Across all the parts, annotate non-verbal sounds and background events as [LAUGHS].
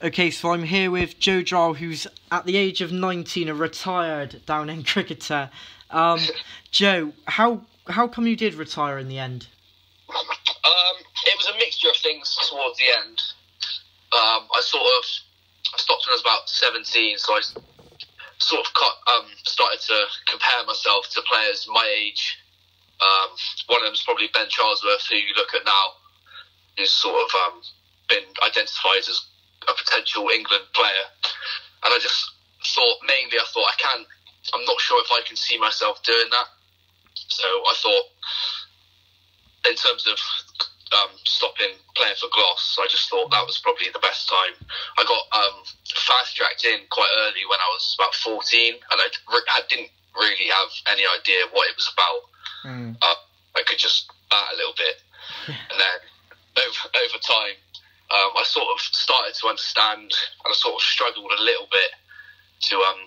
Okay, so I'm here with Joe Dryell, who's at the age of 19 a retired Downend cricketer. Um, Joe, how how come you did retire in the end? Um, it was a mixture of things towards the end. Um, I sort of I stopped when I was about 17, so I sort of cut, um, started to compare myself to players my age. Um, one of them is probably Ben Charlesworth, who you look at now, who's sort of um, been identified as a potential England player. And I just thought, mainly, I thought I can't. I'm not sure if I can see myself doing that. So I thought, in terms of um, stopping playing for Glos, I just thought that was probably the best time. I got um, fast tracked in quite early when I was about 14, and I, I didn't really have any idea what it was about. Mm. Uh, I could just bat a little bit, [LAUGHS] and then over over time, um, I sort of started to understand, and I sort of struggled a little bit to um,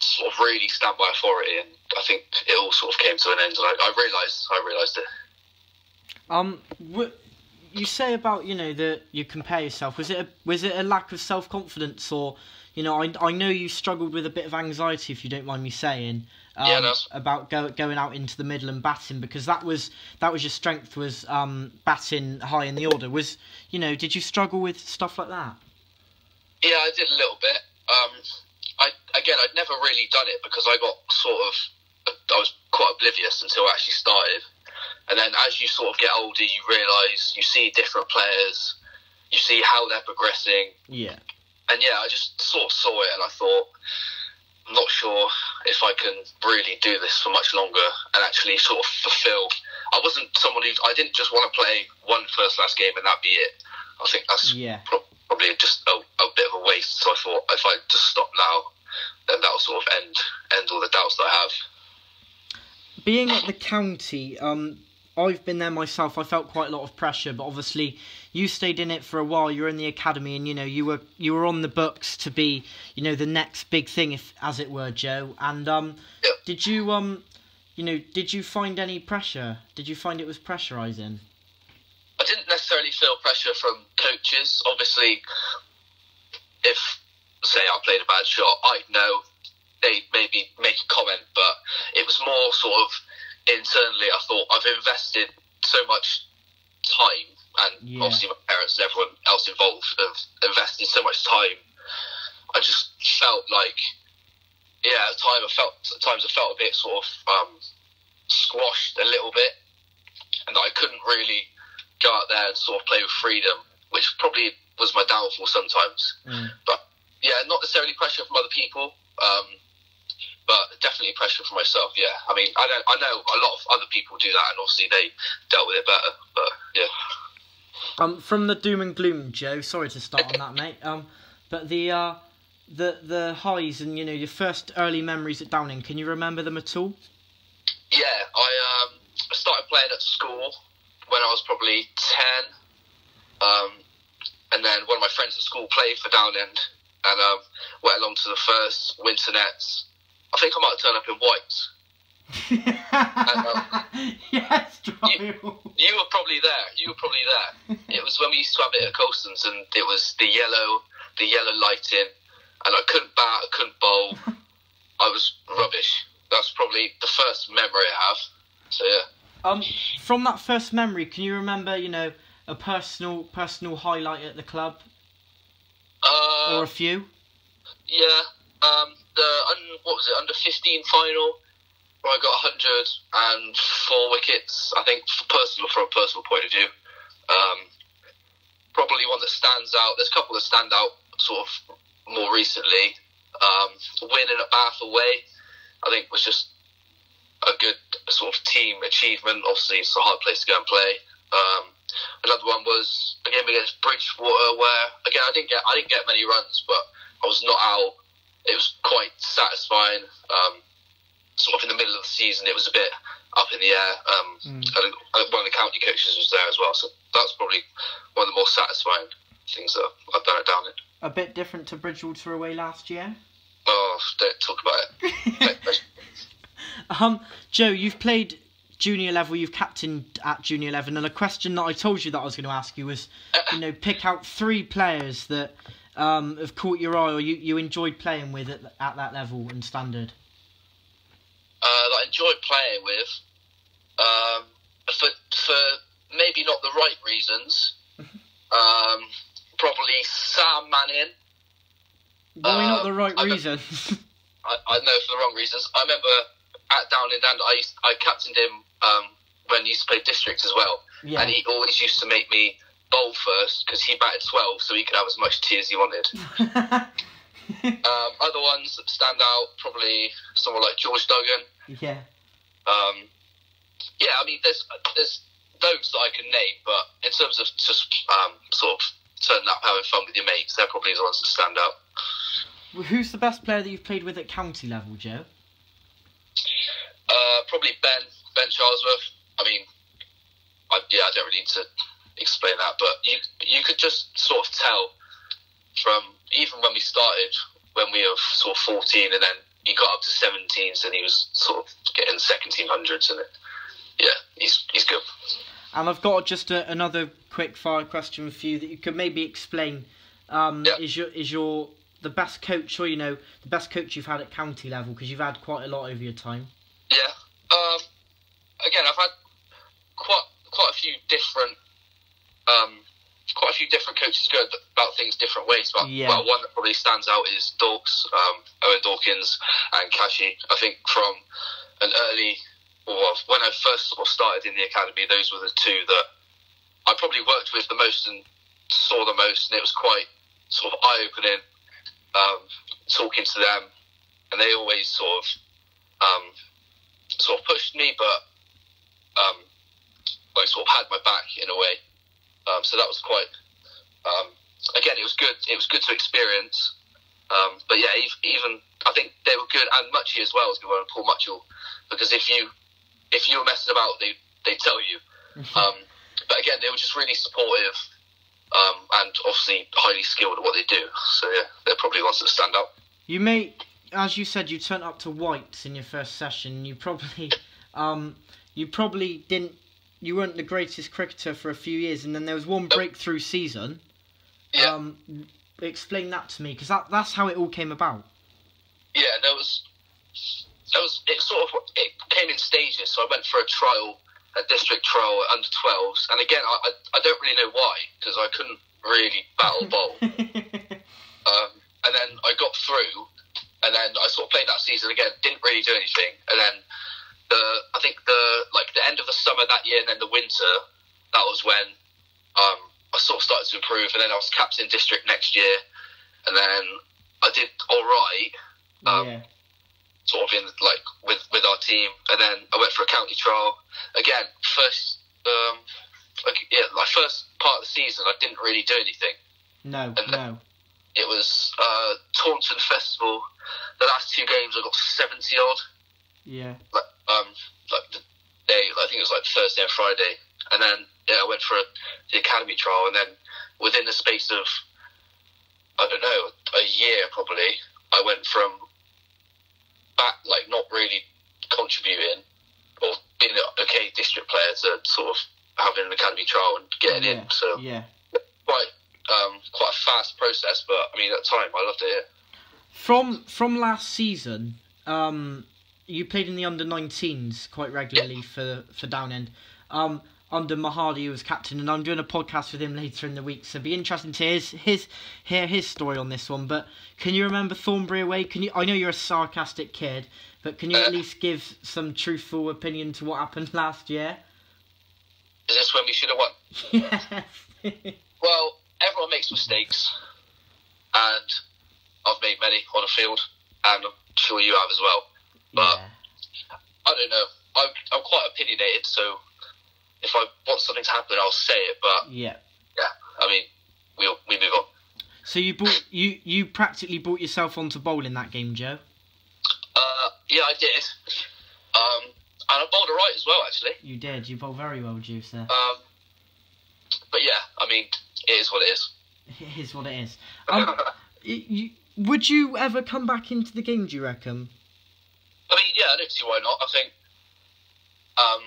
sort of really stand by authority, and I think it all sort of came to an end, and I, I realised I realised it. Um, you say about you know that you compare yourself was it a, was it a lack of self confidence or you know I I know you struggled with a bit of anxiety if you don't mind me saying um, yeah, about go, going out into the middle and batting because that was that was your strength was um, batting high in the order. Was you know did you struggle with stuff like that? Yeah I did a little bit. Um, I again I'd never really done it because I got sort of I was quite oblivious until I actually started and then as you sort of get older, you realise you see different players, you see how they're progressing. Yeah. And yeah, I just sort of saw it and I thought, I'm not sure if I can really do this for much longer and actually sort of fulfill. I wasn't someone who I didn't just want to play one first class game and that be it. I think that's yeah. probably just a, a bit of a waste. So I thought if I just stop now, then that'll sort of end end all the doubts that I have. Being at the county, um, I've been there myself. I felt quite a lot of pressure, but obviously you stayed in it for a while. You're in the academy, and you know you were you were on the books to be you know the next big thing, if as it were, Joe. And um, yep. did you um, you know, did you find any pressure? Did you find it was pressurizing? I didn't necessarily feel pressure from coaches. Obviously, if say I played a bad shot, I'd know they maybe make a comment, but it was more sort of internally, I thought I've invested so much time, and yeah. obviously my parents and everyone else involved have invested so much time. I just felt like, yeah, at times I felt at times I felt a bit sort of um, squashed a little bit, and that I couldn't really go out there and sort of play with freedom, which probably was my downfall sometimes. Mm. But yeah, not necessarily pressure from other people. Um, but definitely pressure for myself. Yeah, I mean, I don't, I know a lot of other people do that, and obviously they dealt with it better. But yeah. Um, from the doom and gloom, Joe. Sorry to start on that, mate. Um, but the uh, the the highs and you know your first early memories at Downend. Can you remember them at all? Yeah, I um I started playing at school when I was probably ten. Um, and then one of my friends at school played for Downend, and um, went along to the first winter nets I think I might turn up in white. and, um, [LAUGHS] yes, you, you, were probably there. You were probably there. It was when we used to have it at Colston's, and it was the yellow, the yellow lighting, and I couldn't bat, I couldn't bowl. I was rubbish. That's probably the first memory I have. So yeah. Um, from that first memory, can you remember, you know, a personal personal highlight at the club, uh, or a few? Yeah. Um, the what was it under fifteen final where I got hundred and four wickets. I think personal from a personal point of view, um, probably one that stands out. There's a couple that stand out sort of more recently. Um, winning at Bath away, I think was just a good sort of team achievement. Obviously, it's a hard place to go and play. Um, another one was a game against Bridgwater, where again I didn't get I didn't get many runs, but I was not out it was quite satisfying. Um, sort of in the middle of the season, it was a bit up in the air. Um, mm. and one of the county coaches was there as well, so that's probably one of the more satisfying things that I've done at Downend. A bit different to Bridgwater away last year. Oh, don't talk about it. [LAUGHS] um, Joe, you've played junior level, you've captained at junior level, and a question that I told you that I was going to ask you was, [LAUGHS] you know, pick out three players that um, have caught your eye or you, you enjoyed playing with at, at that level and standard? Uh, that I enjoyed playing with, um, for for maybe not the right reasons. [LAUGHS] um, probably Sam Manning. Why not Um, the right I don't- I, I know for the wrong reasons. I remember at Down in Dand, I used, I captained him um, when he used to play district as well, yeah. and he always used to make me bowl first because he batted twelve, so he could have as much tea as he wanted. [LAUGHS] Um, other ones that stand out probably someone like George Duggan. yeah. Um, yeah, I mean, there's there's those that I can name, but in terms of just um, sort of turning up, having fun with your mates, they're probably the ones that stand out. Well, Who's the best player that you've played with at county level, Joe? Uh, probably Ben Ben Charlesworth. I mean, I, yeah, I don't really need to explain that, but you you could just sort of tell from even when we started, when we were sort of fourteen, and then he got up to seventeens, and he was sort of getting second team hundreds, and it, yeah, he's he's good. And I've got just a, another quick fire question for you that you could maybe explain. Um, Yeah. Is your is your the best coach, or you know, the best coach you've had at county level? Because you've had quite a lot over your time. Yeah. Um, again, I've had quite quite a few different um, quite a few different coaches go about things different ways. But Yeah. well, one that probably stands out is Dorks, um, Owen Dawkins, and Kashi. I think from an early, well, when I first sort of started in the academy, those were the two that I probably worked with the most and saw the most, and it was quite sort of eye opening um, talking to them, and they always sort of um, sort of pushed me, but um, like sort of had my back in a way. Um, so that was quite. Um, again, it was good. It was good to experience. Um, but yeah, ev- even I think they were good, and Muchie as well was good. And Paul Muchell, because if you if you were messing about, they they tell you. [LAUGHS] Um, but again, they were just really supportive, um, and obviously highly skilled at what they do. So yeah, they're probably the ones that stand out. You may, as you said, you turned up to Whites in your first session. You probably, [LAUGHS] um, you probably didn't. You weren't the greatest cricketer for a few years, and then there was one breakthrough season. Yeah. Um, explain that to me, because that that's how it all came about. Yeah, there was there was it sort of it came in stages. So I went for a trial, a district trial at under 12s, and again I I, I don't really know why because I couldn't really battle [LAUGHS] bowl. um, and then I got through, and then I sort of played that season again. Didn't really do anything, and then the I think the like the end of the summer that year, and then the winter, that was when um, I sort of started to improve, and then I was captain district next year, and then I did all right Um, yeah. sort of in like with with our team, and then I went for a county trial again. First, um, like yeah, my first part of the season, I didn't really do anything. No, and- no. It was uh, Taunton Festival. The last two games, I got seventy odd. Yeah. Like um, like the day, I think it was like Thursday and Friday, and then yeah, I went for a, the academy trial, and then within the space of I don't know a year probably, I went from back like not really contributing or being an okay district player to sort of having an academy trial and getting yeah. in. So Yeah. quite um, quite a fast process, but I mean at the time I loved it. From from last season, um, you played in the under 19s quite regularly for for Downend. Um, under Mahadi, who was captain, and I'm doing a podcast with him later in the week, so it'd be interesting to hear his, his hear his story on this one. But can you remember Thornbury away? Can you? I know you're a sarcastic kid, but can you at least give some truthful opinion to what happened [LAUGHS] last year? Is this when we should have won? yes. [LAUGHS] Well, everyone makes mistakes, and I've made many on the field, and I'm sure you have as well. But yeah. I don't know. I'm, I'm quite opinionated, so if I want something to happen, I'll say it. But Yeah. yeah, I mean, we will we move on. So you bought you you practically brought yourself onto bowl in that game, Joe. Uh, yeah, I did. Um, and I bowled alright as well, actually. You did. You bowled very well, Juicer. Um, but yeah, I mean, it is what it is. [LAUGHS] It is what it is. [LAUGHS] Um, you, would you ever come back into the game? Do you reckon? I mean, yeah, I don't see why not. I think, um,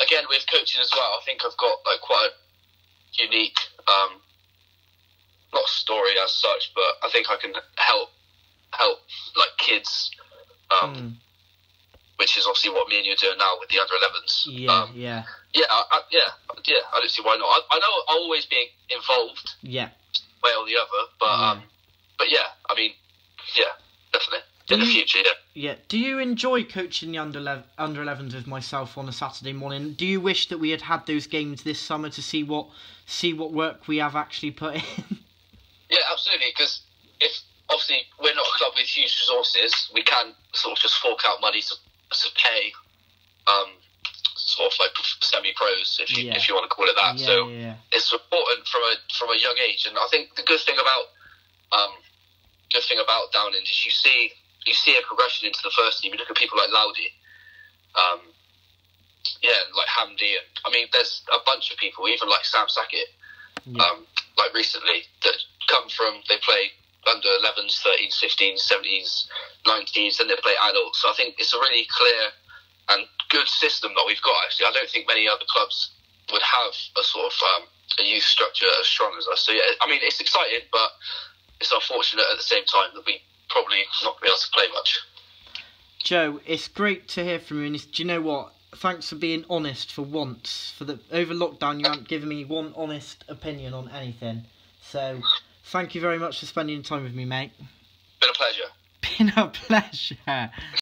again, with coaching as well, I think I've got like quite a unique, um, not story. as such, but I think I can help help like kids, um, Mm. which is obviously what me and you are doing now with the under 11s. Yeah, um, yeah, yeah, I, I, yeah, yeah. I don't see why not. I, I know I'll always be involved yeah. way or the other, but yeah. um, but yeah, I mean, yeah, definitely Do in the you- future. Yeah. Yeah. Do you enjoy coaching the under lev- under 11s with myself on a Saturday morning? Do you wish that we had had those games this summer to see what see what work we have actually put in? [LAUGHS] Yeah, absolutely. Because if obviously we're not a club with huge resources, we can sort of just fork out money to, to pay, um, sort of like semi pros, if you Yeah. if you want to call it that. yeah, so yeah, it's important from a from a young age, and I think the good thing about um, good thing about Downend is you see you see a progression into the first team. You look at people like Laudy, um, yeah, like Hamdi, and I mean, there's a bunch of people, even like Sam Sackett, yeah. um, like recently that come from they play under 11s, 13s, 15s, 17s, 19s, then they play adults. So I think it's a really clear and good system that we've got. Actually, I don't think many other clubs would have a sort of um, a youth structure as strong as us. So yeah, I mean it's exciting, but it's unfortunate at the same time that we probably not be able to play much. Joe, it's great to hear from you. And it's, do you know what? Thanks for being honest for once. For the over lockdown, you haven't given me one honest opinion on anything. So, thank you very much for spending time with me, mate. Been a pleasure. [LAUGHS] Been a pleasure.